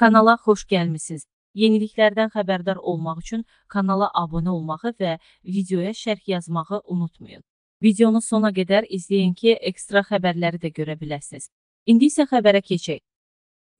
Kanala xoş gəlmisiniz. Yeniliklərdən xəbərdar olmaq üçün kanala abunə olmağı və videoya şərh yazmağı unutmayın. Videonu sona qədər izləyin ki, ekstra xəbərləri də görə biləsiniz. İndi isə xəbərə keçək.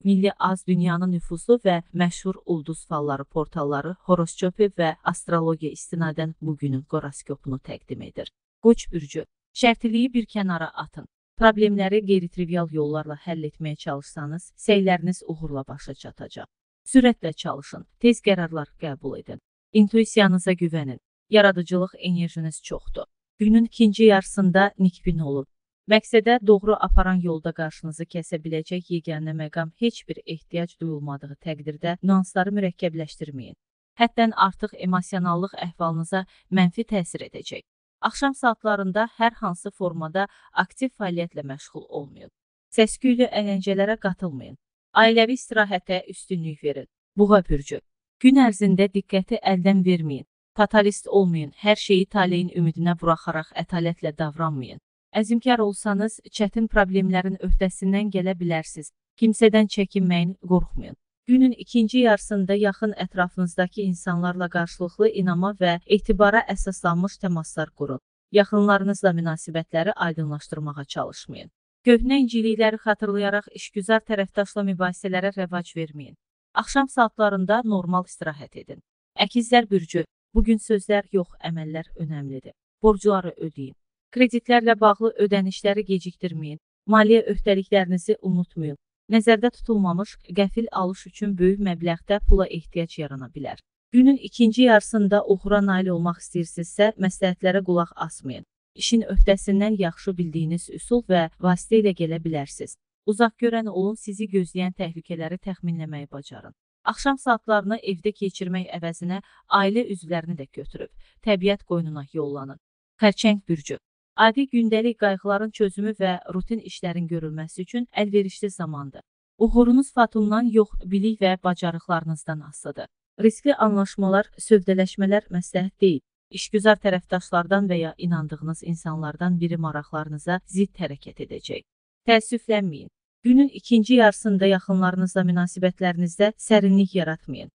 Milli Az dünyanın nüfuzlu və məşhur ulduz falları portalları horoskopi və astrologiya istinadən bugünün horoskopunu təqdim edir. Qoç bürcü, şərtiliyi bir kənara atın. Problemləri qeyri-trivial yollarla həll etməyə çalışsanız, səyləriniz uğurla başa çatacaq. Sürətlə çalışın, tez qərarlar qəbul edin. İntuisiyanıza güvənin. Yaradıcılıq enerjiniz çoxdur. Günün ikinci yarısında nikbin olun. Məqsədə doğru aparan yolda qarşınızı kəsə biləcək yeganə məqam heç bir ehtiyac duyulmadığı təqdirdə nüansları mürəkkəbləşdirməyin. Həddən artıq emosionallıq əhvalınıza mənfi təsir edəcək. Axşam saatlarında hər hansı formada aktiv fəaliyyətlə məşğul olmayın. Səsküylü əyləncələrə qatılmayın. Ailəvi istirahətə üstünlük verin. Buğa bürcü. Gün ərzində diqqəti əldən verməyin. Fatalist olmayın. Hər şeyi taleyin ümidinə buraxaraq ətalətlə davranmayın. Əzimkar olsanız, çətin problemlərin öhdəsindən gələ bilərsiniz. Kimsədən çəkinməyin, qorxmayın. Günün ikinci yarısında yaxın ətrafınızdakı insanlarla qarşılıqlı inama və etibara əsaslanmış təmaslar qurun. Yaxınlarınızla münasibətləri aydınlaşdırmağa çalışmayın. Köhnə incilikləri xatırlayaraq işgüzar tərəfdaşla mübahisələrə rəvac verməyin. Axşam saatlarında normal istirahət edin. Əkizlər bürcü, bugün sözlər yox, əməllər önəmlidir. Borcları ödeyin. Kreditlərlə bağlı ödənişləri gecikdirməyin. Maliyyə öhdəliklərinizi unutmayın. Nəzərdə tutulmamış qəfil alış üçün böyük məbləğdə pula ehtiyac yarana bilər. Günün ikinci yarısında uğura nail olmaq istəyirsinizsə, məsləhətlərə qulaq asmayın. İşin öhdəsindən yaxşı bildiyiniz üsul və vasitə ilə gələ bilərsiniz. Uzaq görən olun sizi gözləyən təhlükələri təxminləməyi bacarın. Axşam saatlarını evdə keçirmək əvəzinə ailə üzvlərini də götürüb, təbiət qoynuna yollanın. Xərçəng bürcü. Adi gündəlik qayğıların çözümü və rutin işlərin görülməsi üçün əlverişli zamandır. Uğurunuz fatumdan yox, bilik və bacarıqlarınızdan asılıdır. Riskli anlaşmalar, sövdələşmələr məsləhət deyil. İşgüzar tərəfdaşlardan və ya inandığınız insanlardan biri maraqlarınıza zidd hərəkət edəcək. Təəssüflənməyin. Günün ikinci yarısında yaxınlarınızla münasibətlərinizdə sərinlik yaratmayın.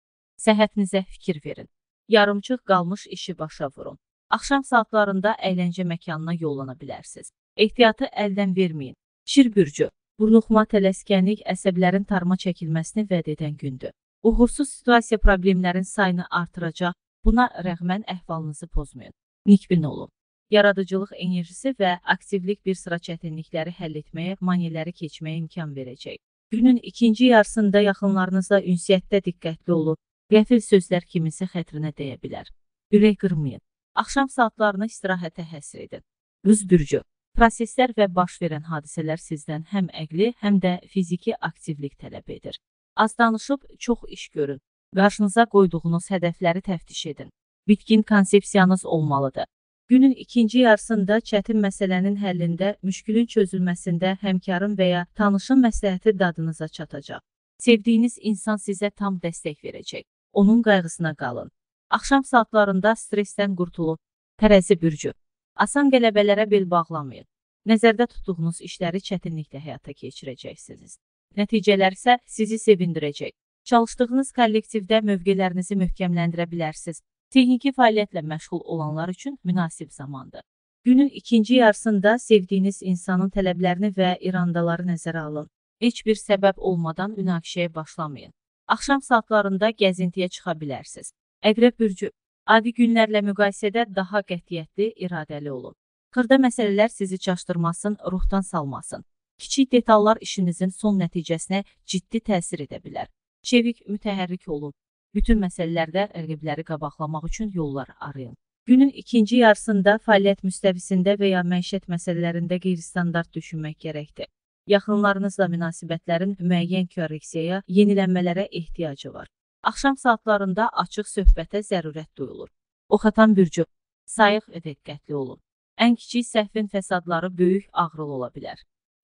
Səhhətinizə fikir verin. Yarımçıq qalmış işi başa vurun. Axşam saatlarında əyləncə məkanına yollana bilərsiniz. Ehtiyatı əldən verməyin. Şir bürcü. Burnuxma, tələskənlik əsəblərin tarma çəkilməsini vəd edən gündür. Uğursuz situasiya problemlərin sayını artıracaq, buna rəğmən əhvalınızı pozmayın. Nikbin olun. Yaradıcılıq enerjisi və aktivlik bir sıra çətinlikləri həll etməyə, maneələri keçməyə imkan verəcək. Günün ikinci yarısında yaxınlarınızla ünsiyyətdə diqqətli olun. Qəfil sözlər kiminsə xətrinə dəyə bilər. Ürək qırmayın. Axşam saatlarını istirahətə həsr edin. Qız bürcü. Proseslər və baş verən hadisələr sizdən həm əqli, həm də fiziki aktivlik tələb edir. Az danışıb çox iş görün. Qarşınıza qoyduğunuz hədəfləri təftiş edin. Bitkin konsepsiyanız olmalıdır. Günün ikinci yarısında çətin məsələnin həllində, müşkülün çözülməsində həmkarın və ya tanışın məsləhəti dadınıza çatacaq. Sevdiyiniz insan sizə tam dəstək verəcək. Onun qayğısına qalın. Axşam saatlarında stressdən qurtulun. Tərəzi bürcü. Asan qələbələrə bel bağlamayın. Nəzərdə tutduğunuz işləri çətinliklə həyata keçirəcəksiniz. Nəticələr isə sizi sevindirəcək. Çalışdığınız kollektivdə mövqelərinizi möhkəmləndirə bilərsiniz. Texniki fəaliyyətlə məşğul olanlar üçün münasib zamandır. Günün ikinci yarısında sevdiyiniz insanın tələblərini və irandaları nəzərə alın. Heç bir səbəb olmadan münaqişəyə başlamayın. Axşam saatlarında gəzintiyə çıxa bilərsiniz. Əqrəb bürcü, adi günlərlə müqayisədə daha qətiyyətli, iradəli olun. Xırda məsələlər sizi çaşdırmasın, ruhdan salmasın. Kiçik detallar işinizin son nəticəsinə ciddi təsir edə bilər. Çevik, mütəhərrik olun. Bütün məsələlərdə rəqibləri qabaqlamaq üçün yollar arayın. Günün ikinci yarısında fəaliyyət müstəvisində və ya məişət məsələlərində qeyri-standart düşünmək gərəkdir. Yaxınlarınızla münasibətlərin müəyyən korreksiyaya, yenilənmələrə ehtiyacı var. Axşam saatlarında açıq söhbətə zərurət duyulur. Oxatan bürcü, sayıq və diqqətli olun. Ən kiçik səhvin fəsadları böyük ağrılı ola bilər.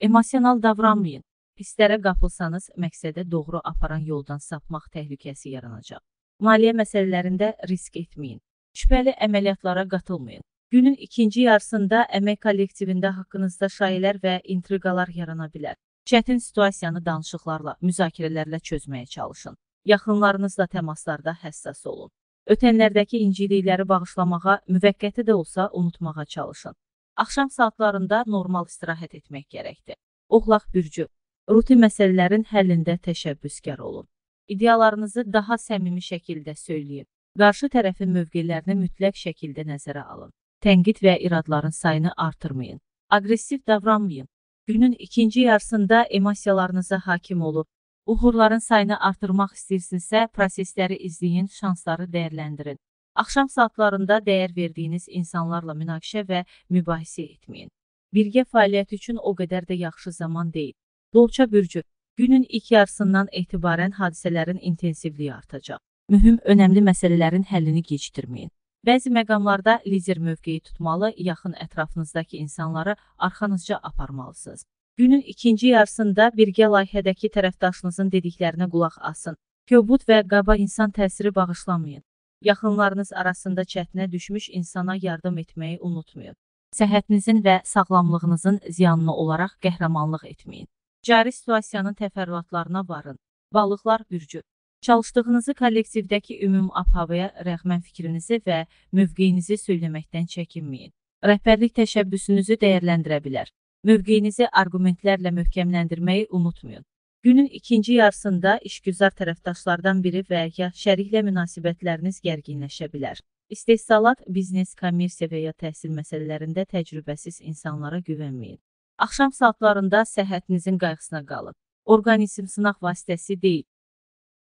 Emosional davranmayın. Hisslərə qapılsanız, məqsədə doğru aparan yoldan sapmaq təhlükəsi yaranacaq. Maliyyə məsələlərində risk etməyin. Şübhəli əməliyyatlara qatılmayın. Günün ikinci yarısında əmək kollektivində haqqınızda şayələr və intriqalar yarana bilər. Çətin situasiyanı danışıqlarla, müzakirələrlə çözməyə çalışın. Yaxınlarınızla təmaslarda həssas olun. Ötənlərdəki incilikləri bağışlamağa, müvəqqəti də olsa unutmağa çalışın. Axşam saatlarında normal istirahət etmək gərəkdir. Oğlaq bürcü, rutin məsələlərin həllində təşəbbüskar olun. İdealarınızı daha səmimi şəkildə söyləyin. Qarşı tərəfin mövqelərini mütləq şəkildə nəzərə alın. Tənqid və iradların sayını artırmayın. Aqressiv davranmayın. Günün ikinci yarısında emosiyalarınıza hakim olub, uğurların sayını artırmaq istəyirsinizsə, prosesləri izləyin, şansları dəyərləndirin. Axşam saatlarında dəyər verdiyiniz insanlarla münaqişə və mübahisə etməyin. Birgə fəaliyyət üçün o qədər də yaxşı zaman deyil. Dolça bürcü, günün ilk yarısından etibarən hadisələrin intensivliyi artacaq. Mühüm, önəmli məsələlərin həllini gecikdirməyin. Bəzi məqamlarda lider mövqeyi tutmalı, yaxın ətrafınızdakı insanları arxanızca aparmalısınız. Günün ikinci yarısında birgə layihədəki tərəfdaşınızın dediklərinə qulaq asın. Kobud və qaba insan təsiri bağışlamayın. Yaxınlarınız arasında çətinə düşmüş insana yardım etməyi unutmayın. Səhhətinizin və sağlamlığınızın ziyanlı olaraq qəhrəmanlıq etməyin. Cari situasiyanın təfərrüatlarına varın. Balıqlar bürcü. Çalışdığınızı kollektivdəki ümum ab-havaya rəğmən fikrinizi və mövqeyinizi söyləməkdən çəkinməyin. Rəhbərlik təşəbbüsünüzü dəyərləndirə bilər. Mövqeyinizi arqumentlərlə möhkəmləndirməyi unutmayın. Günün ikinci yarısında işgüzar tərəfdaşlardan biri və ya şəriklə münasibətləriniz gərginləşə bilər. İstehsalat, biznes, kommersiya və ya təhsil məsələlərində təcrübəsiz insanlara güvənməyin. Axşam saatlarında səhhətinizin qayğısına qalın. Orqanizm sınaq vasitəsi deyil,